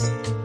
Thanks.